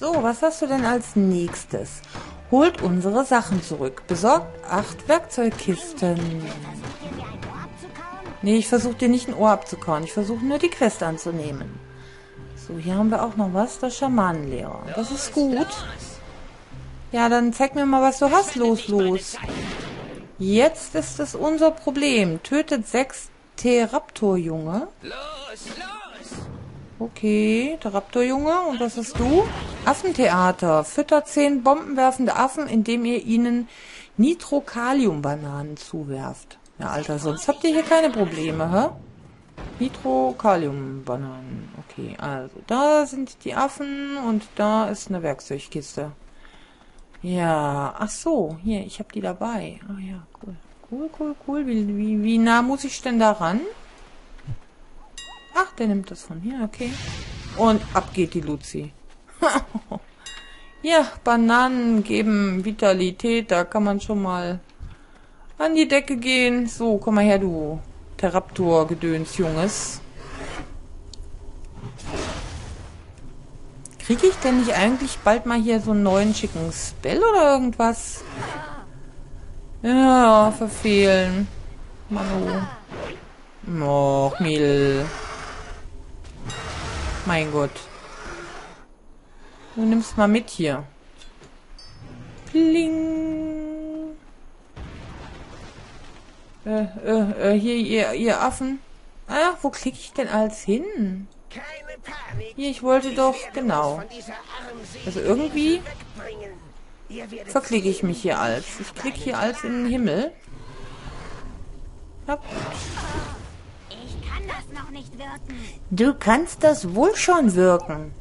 So, was hast du denn als nächstes? Holt unsere Sachen zurück. Besorgt acht Werkzeugkisten. Nee, ich versuche dir nicht ein Ohr abzukauen. Ich versuche nur die Quest anzunehmen. So, hier haben wir auch noch was. Der Schamanenlehrer. Das ist gut. Ja, dann zeig mir mal, was du hast. Los, los. Jetzt ist es unser Problem. Tötet sechs T-Raptor-Junge. Okay, der Raptor-Junge. Und was hast du? Affentheater. Füttert zehn bombenwerfende Affen, indem ihr ihnen Nitrokalium-Bananen zuwerft. Ja, Alter, sonst habt ihr hier keine Probleme, hä? Nitrokalium-Bananen. Okay, also da sind die Affen und da ist eine Werkzeugkiste. Ja, ach so, hier, ich habe die dabei. Ah ja, cool. Cool, cool, cool. Wie, wie, wie nah muss ich denn da ran? Ach, der nimmt das von hier, okay. Und ab geht die Luzi. ja, Bananen geben Vitalität, da kann man schon mal an die Decke gehen. So, komm mal her, du Terraptor-Gedöns, Junges. Kriege ich denn nicht eigentlich bald mal hier so einen neuen schicken Spell oder irgendwas? Ja, verfehlen. Manu. Och, Mädel. Mein Gott. Du nimmst mal mit hier. Pling. Äh, äh, äh, hier, ihr, ihr Affen. Ah, wo klicke ich denn alles hin? Hier, ich wollte doch, genau. Also irgendwie verklicke ich mich hier als. Ich klicke hier als in den Himmel. Ja, Ich kann das noch nicht wirken. Du kannst das wohl schon wirken.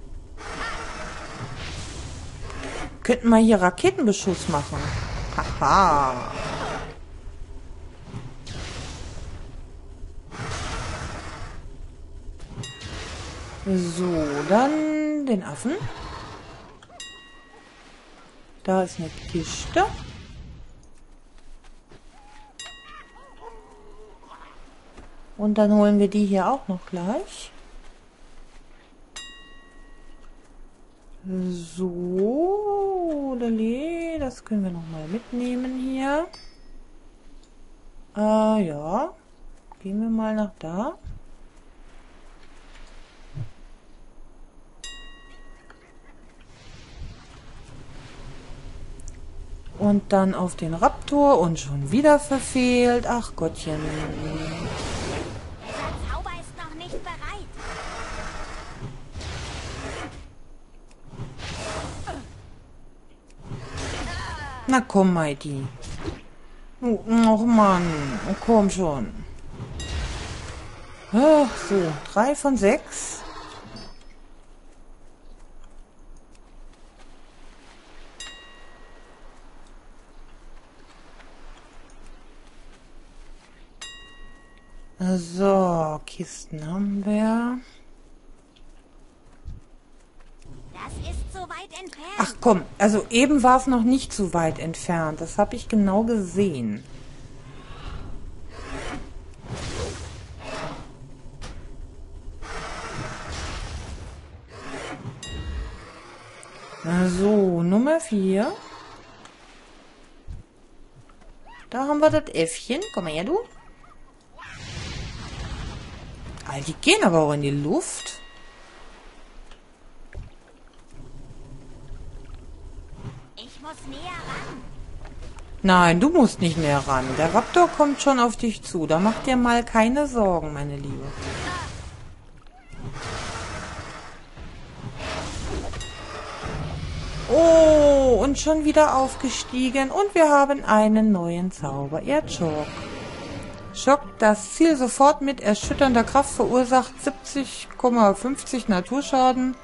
Könnten wir hier Raketenbeschuss machen. Haha. So, dann den Affen. Da ist eine Kiste. Und dann holen wir die hier auch noch gleich. So, das können wir noch mal mitnehmen hier. Äh, ja. Gehen wir mal nach da. Und dann auf den Raptor und schon wieder verfehlt. Ach Gottchen. Der Zauber ist noch nicht bereit. Na komm, Mighty. Och Mann, komm schon. Ach, so, drei von sechs. So, Kisten haben wir. Das ist so weit entfernt. Ach komm, also eben war es noch nicht so weit entfernt. Das habe ich genau gesehen. Na so, Nummer 4. Da haben wir das Äffchen. Komm mal her, du. Ah, die gehen aber auch in die Luft. Ich muss näher ran. Nein, du musst nicht mehr ran. Der Raptor kommt schon auf dich zu. Da mach dir mal keine Sorgen, meine Liebe. Oh, und schon wieder aufgestiegen. Und wir haben einen neuen Zauber. Er Schock. Schockt das Ziel sofort mit erschütternder Kraft, verursacht 70,50 Naturschaden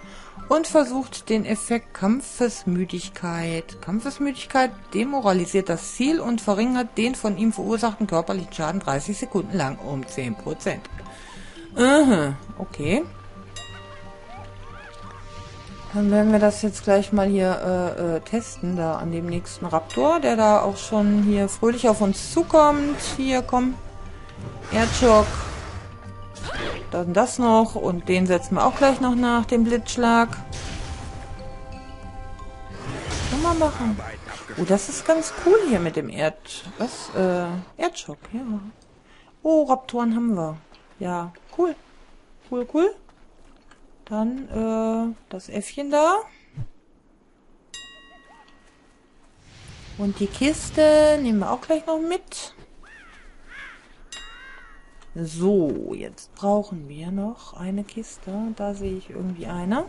und versucht den Effekt Kampfesmüdigkeit. Kampfesmüdigkeit demoralisiert das Ziel und verringert den von ihm verursachten körperlichen Schaden 30 Sekunden lang um 10%. Aha, okay. Dann werden wir das jetzt gleich mal hier äh, äh, testen, da an dem nächsten Raptor, der da auch schon hier fröhlich auf uns zukommt. Hier, komm. Erdschock. Dann das noch und den setzen wir auch gleich noch nach, den Blitzschlag. Kann man machen. Oh, das ist ganz cool hier mit dem Erd... Was? Äh, Erdschock, ja. Oh, Raptoren haben wir. Ja, cool. Cool, cool. Dann, äh, das Äffchen da. Und die Kiste nehmen wir auch gleich noch mit. So, jetzt brauchen wir noch eine Kiste. Da sehe ich irgendwie eine.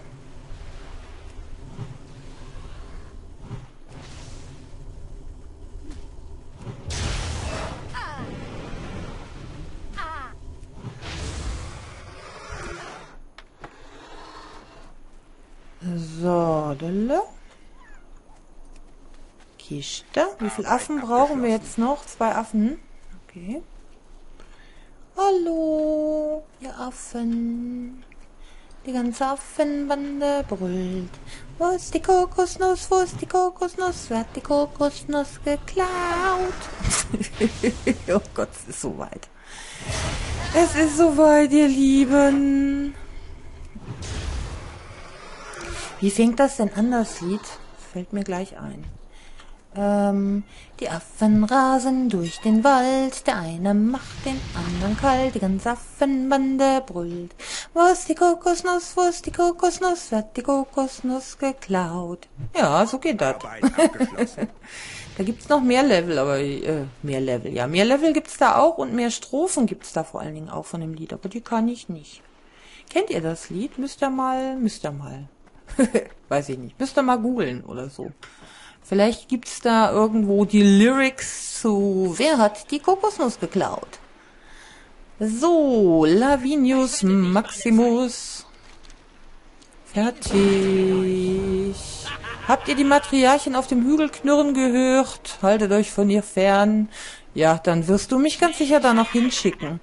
So, Dille. Kiste. Wie viele Affen brauchen wir jetzt noch? Zwei Affen. Okay. Hallo, ihr Affen. Die ganze Affenbande brüllt. Wo ist die Kokosnuss? Wo ist die Kokosnuss? Wer hat die Kokosnuss geklaut? oh Gott, es ist soweit. Es ist soweit, ihr Lieben. Wie fängt das denn an, das Lied? Fällt mir gleich ein. Ähm, die Affen rasen durch den Wald, der eine macht den anderen kalt, die ganze Affenbande brüllt. Wo ist die Kokosnuss, wo ist die Kokosnuss, wird die Kokosnuss geklaut? Ja, so geht das. da gibt's noch mehr Level, aber, äh, mehr Level, ja, mehr Level gibt's da auch und mehr Strophen gibt's da vor allen Dingen auch von dem Lied, aber die kann ich nicht. Kennt ihr das Lied? Müsst ihr mal, müsst ihr mal. Weiß ich nicht. Müsst ihr mal googeln oder so. Vielleicht gibt's da irgendwo die Lyrics zu Wer hat die Kokosnuss geklaut? So, Lavinius Maximus. Fertig. Habt ihr die Matriarchen auf dem Hügel knurren gehört? Haltet euch von ihr fern. Ja, dann wirst du mich ganz sicher da noch hinschicken.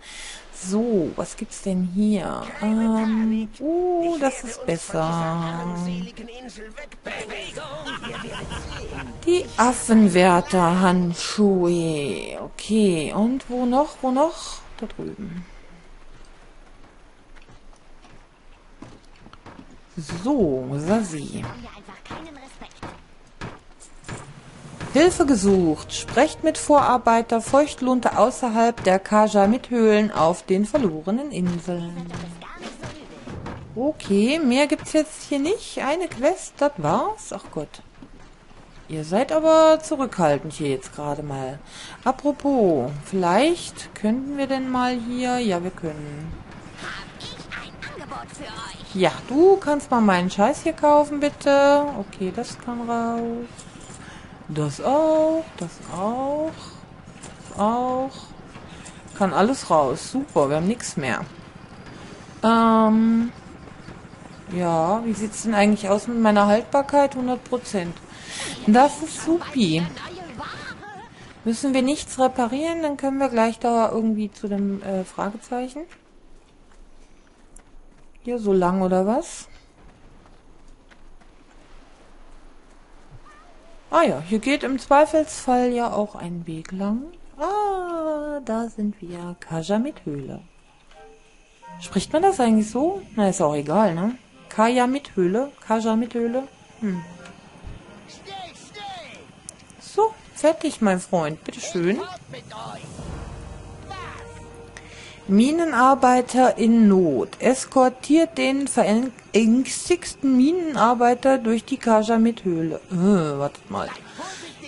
So, was gibt's denn hier? Ähm, uh, das ist besser. Die Affenwärter-Handschuhe. Okay, und wo noch? Wo noch? Da drüben. So, Sasi. Hilfe gesucht. Sprecht mit Vorarbeiter Feuchtlunte außerhalb der Kaja-Mithöhlen auf den verlorenen Inseln. Okay, mehr gibt's jetzt hier nicht. Eine Quest, das war's. Ach Gott. Ihr seid aber zurückhaltend hier jetzt gerade mal. Apropos, vielleicht könnten wir denn mal hier... Ja, wir können. Ja, du kannst mal meinen Scheiß hier kaufen, bitte. Okay, das kann raus. Das auch, das auch, das auch. Kann alles raus. Super, wir haben nichts mehr. Ähm, ja, wie sieht's denn eigentlich aus mit meiner Haltbarkeit? 100 Prozent. Das ist supi. Müssen wir nichts reparieren, dann können wir gleich da irgendwie zu dem äh, Fragezeichen. Hier so lang oder was? Ah ja, hier geht im Zweifelsfall ja auch ein Weg lang. Ah, da sind wir. Kaja mit Höhle. Spricht man das eigentlich so? Na, ist auch egal, ne? Kaja mit Höhle. Kaja mit Höhle. Hm. So, fertig, mein Freund. Bitteschön. Minenarbeiter in Not. Eskortiert den verängstigsten Minenarbeiter durch die Kaja-Mit-Höhle. Äh, wartet mal.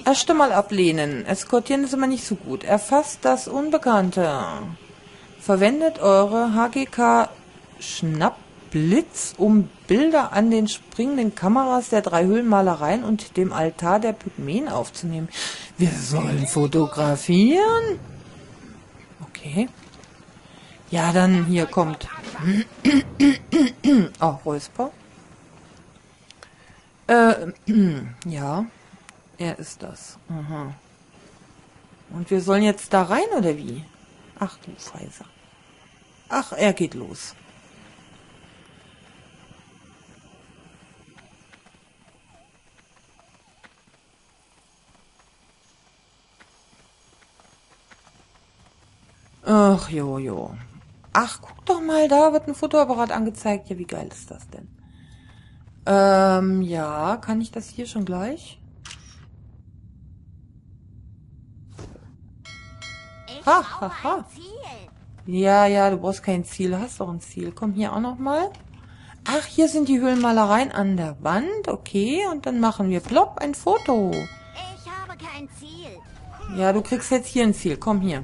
Erst einmal ablehnen. Eskortieren ist immer nicht so gut. Erfasst das Unbekannte. Verwendet eure HGK Schnappblitz, um Bilder an den springenden Kameras der drei Höhlenmalereien und dem Altar der Pygmäen aufzunehmen. Wir sollen fotografieren? Okay. Ja, dann hier kommt. oh, Räusper. Äh, ja, er ist das. Aha. Und wir sollen jetzt da rein, oder wie? Ach du Scheiße. Ach, er geht los. Ach, jojo. Ach, guck doch mal, da wird ein Fotoapparat angezeigt. Ja, wie geil ist das denn? Ähm, ja, kann ich das hier schon gleich? Ich Ha, ha, ha. Ja, ja, du brauchst kein Ziel, du hast doch ein Ziel. Komm hier auch noch mal. Ach, hier sind die Höhlenmalereien an der Wand, okay. Und dann machen wir plopp ein Foto. Ich habe kein Ziel. Ja, du kriegst jetzt hier ein Ziel. Komm hier.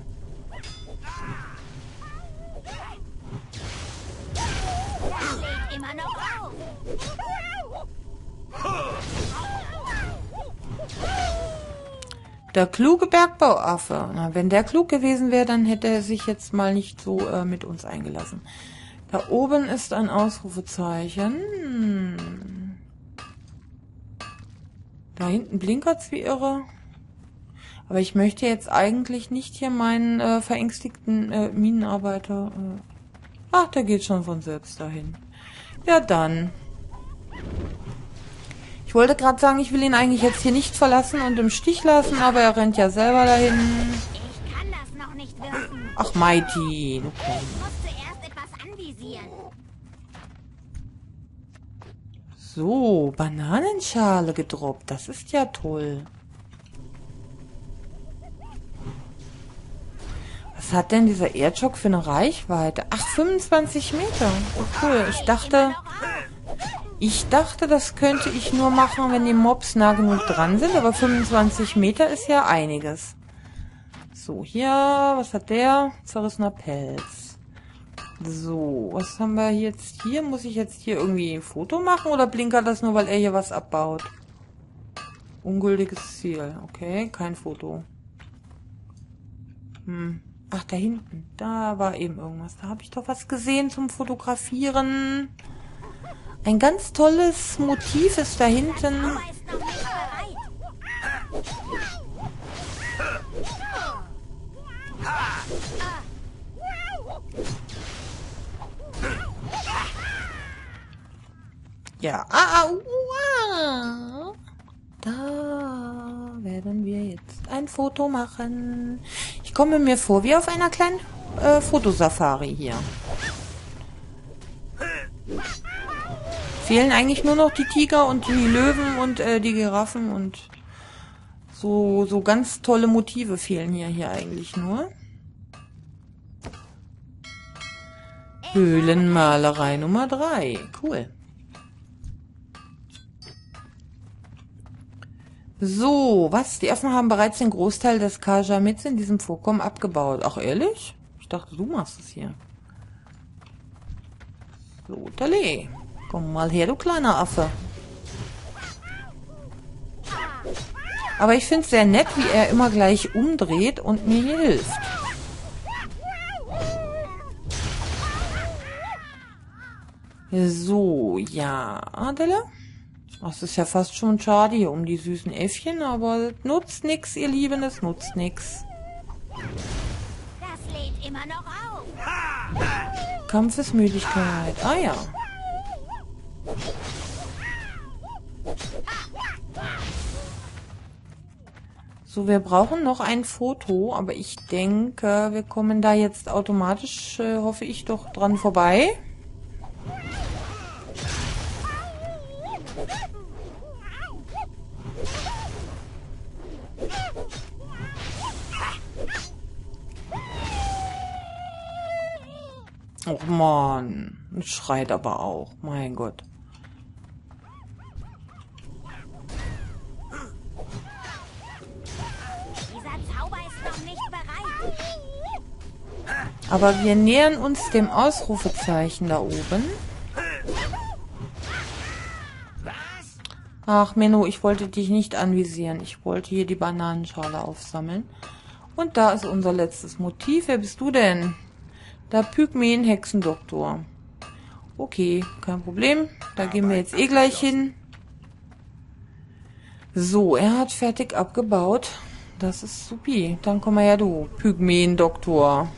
Der kluge Bergbauaffe. Na, wenn der klug gewesen wäre, dann hätte er sich jetzt mal nicht so äh, mit uns eingelassen. Da oben ist ein Ausrufezeichen. Da hinten blinkert's wie irre. Aber ich möchte jetzt eigentlich nicht hier meinen äh, verängstigten äh, Minenarbeiter. Äh Ach, der geht schon von selbst dahin. Ja dann. Ich wollte gerade sagen, ich will ihn eigentlich jetzt hier nicht verlassen und im Stich lassen, aber er rennt ja selber dahin. Ach, Mighty, anvisieren. So, Bananenschale gedroppt. Das ist ja toll. Was hat denn dieser Airshock für eine Reichweite? Ach, 25 Meter. Oh, cool. Ich dachte, ich dachte, das könnte ich nur machen, wenn die Mobs nah genug dran sind, aber 25 Meter ist ja einiges. So, hier, was hat der? Zerrissener Pelz. So, was haben wir jetzt hier? Muss ich jetzt hier irgendwie ein Foto machen oder blinkert das nur, weil er hier was abbaut? Ungültiges Ziel. Okay, kein Foto. Hm. Ach, da hinten. Da war eben irgendwas. Da habe ich doch was gesehen zum Fotografieren. Ein ganz tolles Motiv ist da hinten. Ja, ah, ah. Da werden wir jetzt ein Foto machen. Ich komme mir vor wie auf einer kleinen äh, Fotosafari hier. Fehlen eigentlich nur noch die Tiger und die Löwen und äh, die Giraffen und so, so ganz tolle Motive fehlen hier, hier eigentlich nur. Höhlenmalerei Nummer drei, Cool. So, was? Die Affen haben bereits den Großteil des Kajamits in diesem Vorkommen abgebaut. Ach, ehrlich? Ich dachte, du machst es hier. So, Tale. Komm mal her, du kleiner Affe. Aber ich finde es sehr nett, wie er immer gleich umdreht und mir hilft. So, ja, Adele? Das ist ja fast schon schade hier um die süßen Äffchen, aber nutzt nix, ihr Lieben, es nutzt nix. Das lädt immer noch auf. Kampfesmüdigkeit. Ah ja. So, wir brauchen noch ein Foto, aber ich denke, wir kommen da jetzt automatisch, äh, hoffe ich, doch dran vorbei. Oh Mann, schreit aber auch, mein Gott. Aber wir nähern uns dem Ausrufezeichen da oben. Ach, Menno, ich wollte dich nicht anvisieren. Ich wollte hier die Bananenschale aufsammeln. Und da ist unser letztes Motiv. Wer bist du denn? Der Pygmäen-Hexendoktor. Okay, kein Problem. Da gehen wir jetzt eh gleich hin. So, er hat fertig abgebaut. Das ist supi. Dann komm mal her, du Pygmäen-Doktor.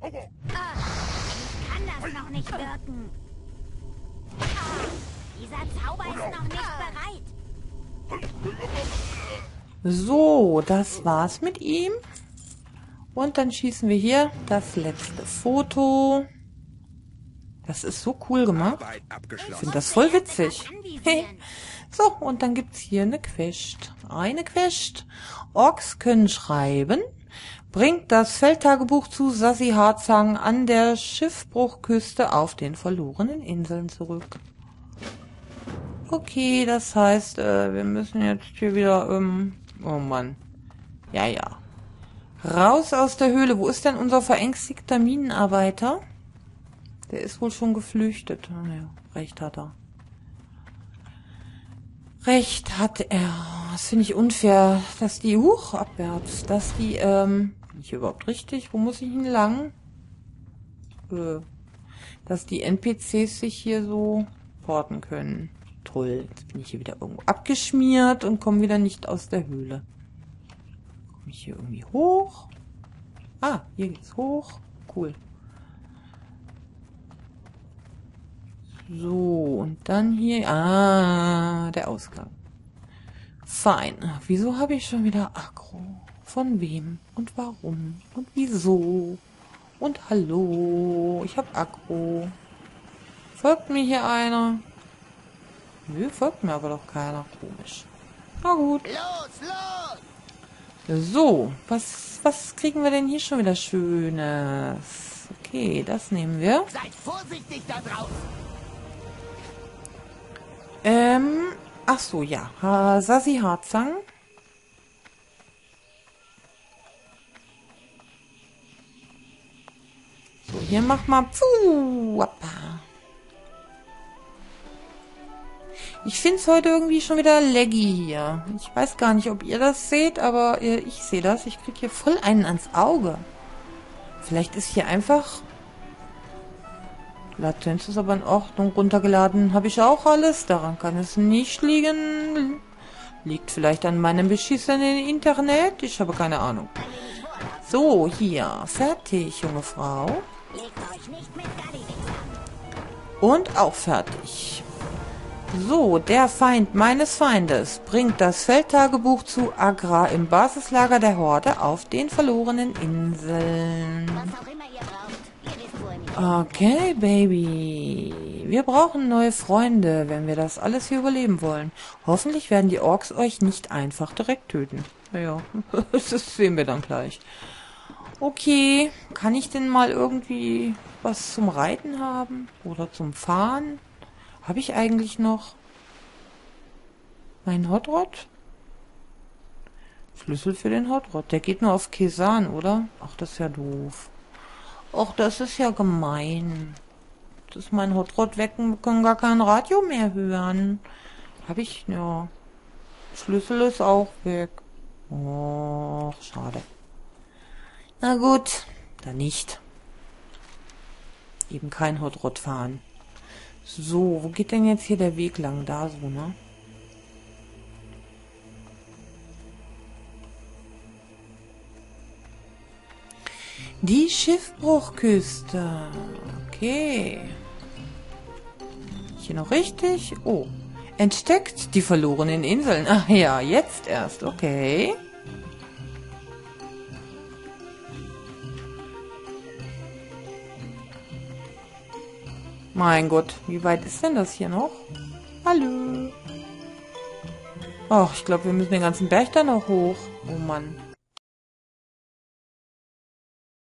Kann das noch nicht wirken. Dieser Zauber ist noch nicht bereit. So, das war's mit ihm. Und dann schießen wir hier das letzte Foto. Das ist so cool gemacht. Ich finde das voll witzig. so, und dann gibt's hier eine Quest. Eine Quest. Orks können schreiben. Bringt das Feldtagebuch zu Sassi Harzang an der Schiffbruchküste auf den verlorenen Inseln zurück. Okay, das heißt, äh, wir müssen jetzt hier wieder, ähm, oh Mann. Ja, ja. Raus aus der Höhle. Wo ist denn unser verängstigter Minenarbeiter? Der ist wohl schon geflüchtet. Oh, ja, recht hat er. Recht hat er. Das finde ich unfair, dass die, huch, abwärts, dass die, ähm, bin ich überhaupt richtig? Wo muss ich hin lang? Äh, dass die NPCs sich hier so porten können. Toll, jetzt bin ich hier wieder irgendwo abgeschmiert und komme wieder nicht aus der Höhle. Komme ich hier irgendwie hoch? Ah, hier geht's hoch. Cool. So, und dann hier... Ah, der Ausgang. Fein. Wieso habe ich schon wieder Agro? Von wem? Und warum? Und wieso? Und hallo, ich habe Agro. Folgt mir hier einer? Nö, folgt mir aber doch keiner. Komisch. Na gut. Los, los! So, was, was kriegen wir denn hier schon wieder Schönes? Okay, das nehmen wir. Seid vorsichtig da draußen! Ähm, ach so, ja. Sasi Harzang. Hier mach mal. Puh, ich finde es heute irgendwie schon wieder laggy hier. Ich weiß gar nicht, ob ihr das seht, aber äh, ich sehe das. Ich kriege hier voll einen ans Auge. Vielleicht ist hier einfach Latenz ist aber in Ordnung. Runtergeladen habe ich auch alles. Daran kann es nicht liegen. Liegt vielleicht an meinem beschissenen Internet. Ich habe keine Ahnung. So, hier. Fertig, junge Frau. Und auch fertig. So, der Feind meines Feindes bringt das Feldtagebuch zu Agra im Basislager der Horde auf den verlorenen Inseln. Okay, Baby. Wir brauchen neue Freunde, wenn wir das alles hier überleben wollen. Hoffentlich werden die Orks euch nicht einfach direkt töten. Naja, das sehen wir dann gleich. Okay, kann ich denn mal irgendwie was zum Reiten haben? Oder zum Fahren? Habe ich eigentlich noch meinen Hotrod? Schlüssel für den Hotrod. Der geht nur auf Kesan, oder? Ach, das ist ja doof. Och, das ist ja gemein. Das ist mein Hotrod weg und wir können gar kein Radio mehr hören. Hab ich, ja. Schlüssel ist auch weg. Och, schade. Na gut, dann nicht. Eben kein Hotrod fahren. So, wo geht denn jetzt hier der Weg lang? Da so, ne? Die Schiffbruchküste. Okay. Hier noch richtig? Oh. Entdeckt die verlorenen Inseln. Ach ja, jetzt erst. Okay. Mein Gott, wie weit ist denn das hier noch? Hallo. Ach, ich glaube, wir müssen den ganzen Berg da noch hoch. Oh Mann.